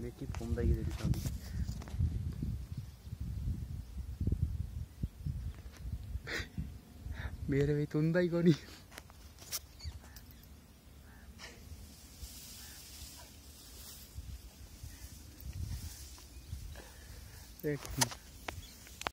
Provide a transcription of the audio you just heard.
मेथी घूमदा ही तेरी शादी मेरे भी तुंदा ही कोनी देख